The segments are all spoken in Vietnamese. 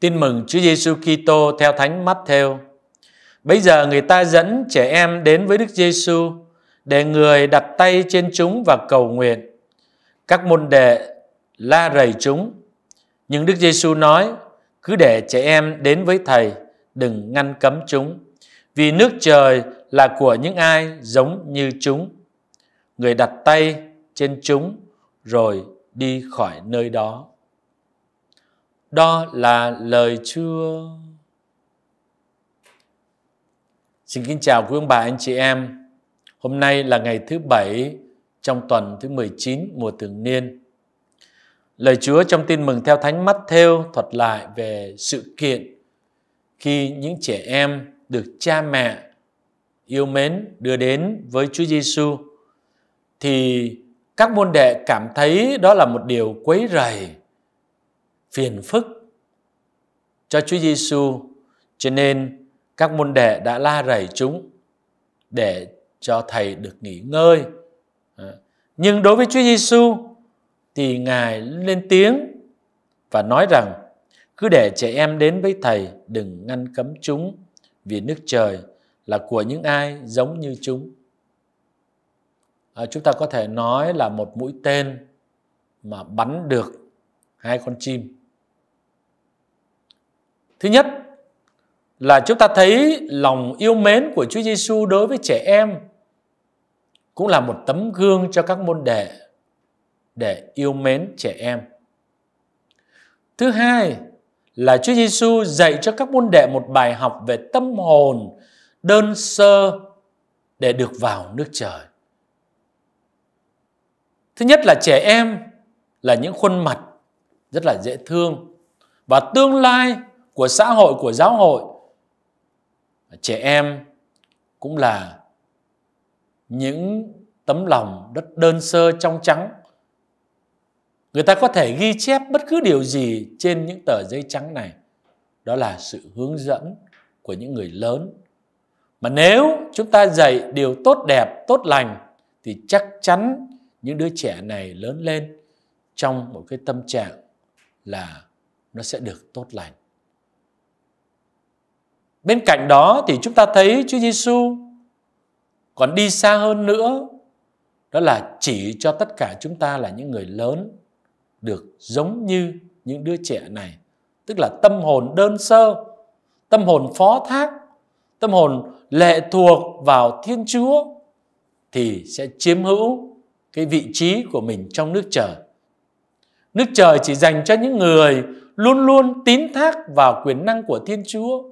Tin mừng Chúa Giêsu Kitô theo Thánh Matthew. Bây giờ người ta dẫn trẻ em đến với Đức Giêsu để người đặt tay trên chúng và cầu nguyện. Các môn đệ la rầy chúng, nhưng Đức Giêsu nói: cứ để trẻ em đến với thầy, đừng ngăn cấm chúng, vì nước trời là của những ai giống như chúng. Người đặt tay trên chúng rồi đi khỏi nơi đó. Đó là lời Chúa. Xin kính chào quý ông bà, anh chị em. Hôm nay là ngày thứ bảy trong tuần thứ 19 mùa thường niên. Lời Chúa trong tin mừng theo Thánh Mắt theo thuật lại về sự kiện khi những trẻ em được cha mẹ yêu mến đưa đến với Chúa Giêsu thì các môn đệ cảm thấy đó là một điều quấy rầy phiền phức cho Chúa Giêsu. Cho nên các môn đệ đã la rầy chúng để cho thầy được nghỉ ngơi. À, nhưng đối với Chúa Giêsu thì ngài lên tiếng và nói rằng cứ để trẻ em đến với thầy đừng ngăn cấm chúng vì nước trời là của những ai giống như chúng. À, chúng ta có thể nói là một mũi tên mà bắn được hai con chim thứ nhất là chúng ta thấy lòng yêu mến của Chúa Giêsu đối với trẻ em cũng là một tấm gương cho các môn đệ để yêu mến trẻ em. Thứ hai là Chúa Giêsu dạy cho các môn đệ một bài học về tâm hồn đơn sơ để được vào nước trời. Thứ nhất là trẻ em là những khuôn mặt rất là dễ thương và tương lai của xã hội, của giáo hội. Trẻ em cũng là những tấm lòng rất đơn sơ, trong trắng. Người ta có thể ghi chép bất cứ điều gì trên những tờ giấy trắng này. Đó là sự hướng dẫn của những người lớn. Mà nếu chúng ta dạy điều tốt đẹp, tốt lành, thì chắc chắn những đứa trẻ này lớn lên trong một cái tâm trạng là nó sẽ được tốt lành bên cạnh đó thì chúng ta thấy Chúa Giêsu còn đi xa hơn nữa. Đó là chỉ cho tất cả chúng ta là những người lớn được giống như những đứa trẻ này. Tức là tâm hồn đơn sơ, tâm hồn phó thác, tâm hồn lệ thuộc vào thiên chúa thì sẽ chiếm hữu cái vị trí của mình trong nước trời. Nước trời chỉ dành cho những người luôn luôn tín thác vào quyền năng của thiên chúa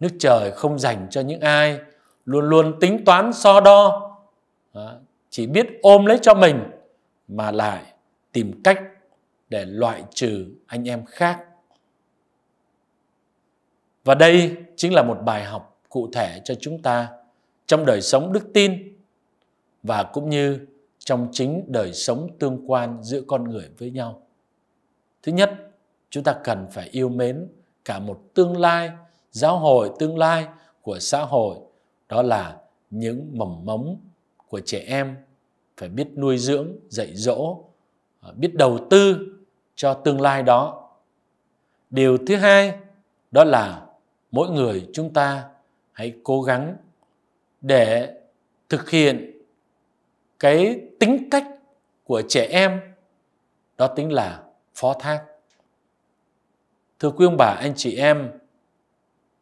nước trời không dành cho những ai luôn luôn tính toán so đo chỉ biết ôm lấy cho mình mà lại tìm cách để loại trừ anh em khác và đây chính là một bài học cụ thể cho chúng ta trong đời sống đức tin và cũng như trong chính đời sống tương quan giữa con người với nhau. Thứ nhất, chúng ta cần phải yêu mến cả một tương lai, giáo hội tương lai của xã hội, đó là những mầm mống của trẻ em phải biết nuôi dưỡng, dạy dỗ, à, biết đầu tư cho tương lai đó. Điều thứ hai đó là mỗi người chúng ta hãy cố gắng để thực hiện cái tính cách của trẻ em đó tính là phó thác thưa quý ông bà anh chị em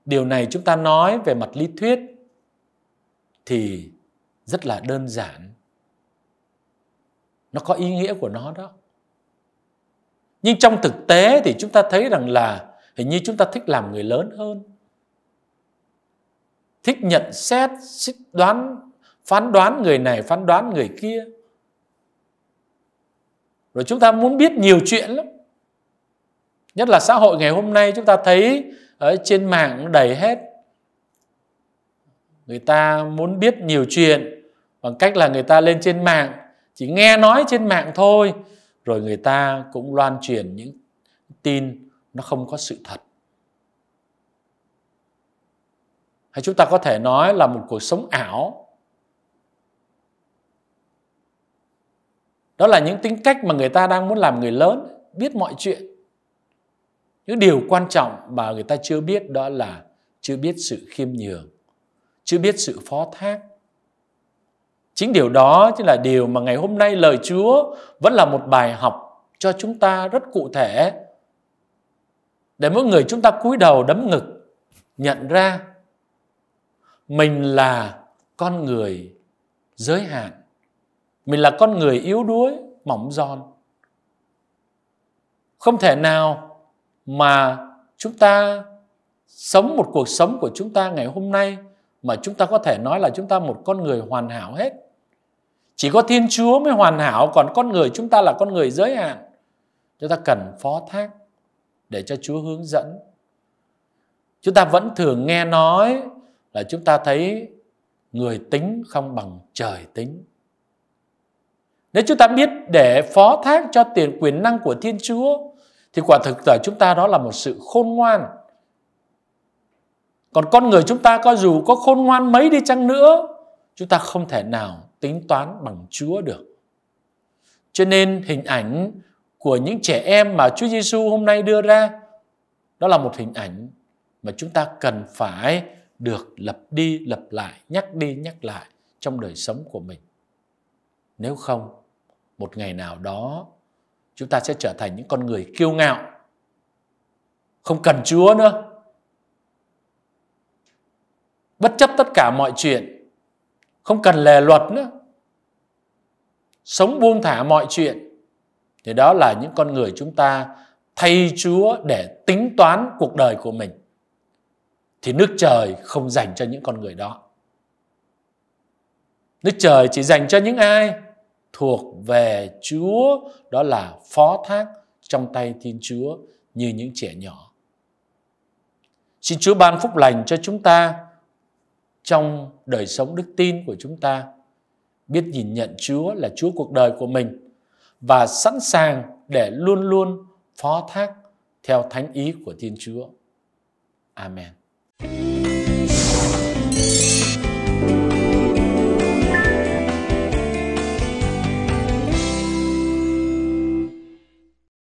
điều này chúng ta nói về mặt lý thuyết thì rất là đơn giản. Nó có ý nghĩa của nó đó. Nhưng trong thực tế thì chúng ta thấy rằng là hình như chúng ta thích làm người lớn hơn. Thích nhận xét thích đoán, phán đoán người này, phán đoán người kia. Rồi chúng ta muốn biết nhiều chuyện lắm. Nhất là xã hội ngày hôm nay chúng ta thấy ở trên mạng đầy hết. Người ta muốn biết nhiều chuyện bằng cách là người ta lên trên mạng, chỉ nghe nói trên mạng thôi, rồi người ta cũng loan truyền những tin nó không có sự thật. Hay chúng ta có thể nói là một cuộc sống ảo. Đó là những tính cách mà người ta đang muốn làm người lớn, biết mọi chuyện những điều quan trọng mà người ta chưa biết đó là chưa biết sự khiêm nhường, chưa biết sự phó thác. Chính điều đó chính là điều mà ngày hôm nay lời chúa vẫn là một bài học cho chúng ta rất cụ thể. Để mỗi người chúng ta cúi đầu đấm ngực, nhận ra mình là con người giới hạn, mình là con người yếu đuối, mỏng giòn. Không thể nào mà chúng ta sống một cuộc sống của chúng ta ngày hôm nay mà chúng ta có thể nói là chúng ta một con người hoàn hảo hết. Chỉ có thiên chúa mới hoàn hảo, còn con người chúng ta là con người giới hạn. Chúng ta cần phó thác để cho chúa hướng dẫn. Chúng ta vẫn thường nghe nói là chúng ta thấy người tính không bằng trời tính. Nếu chúng ta biết để phó thác cho tiền, quyền năng của thiên chúa thì quả thực là chúng ta đó là một sự khôn ngoan còn con người chúng ta có dù có khôn ngoan mấy đi chăng nữa chúng ta không thể nào tính toán bằng Chúa được. Cho nên hình ảnh của những trẻ em mà Chúa Giêsu hôm nay đưa ra đó là một hình ảnh mà chúng ta cần phải được lập đi lập lại, nhắc đi nhắc lại trong đời sống của mình. Nếu không, một ngày nào đó chúng ta sẽ trở thành những con người kiêu ngạo, không cần Chúa nữa. Bất chấp tất cả mọi chuyện, không cần lề luật nữa. Sống buông thả mọi chuyện. Thì đó là những con người chúng ta thay Chúa để tính toán cuộc đời của mình. Thì nước trời không dành cho những con người đó. Nước trời chỉ dành cho những ai thuộc về Chúa, đó là phó thác trong tay Thiên Chúa như những trẻ nhỏ. Xin Chúa ban phúc lành cho chúng ta trong đời sống đức tin của chúng ta biết nhìn nhận Chúa là Chúa cuộc đời của mình và sẵn sàng để luôn luôn phó thác theo thánh ý của Thiên Chúa. Amen.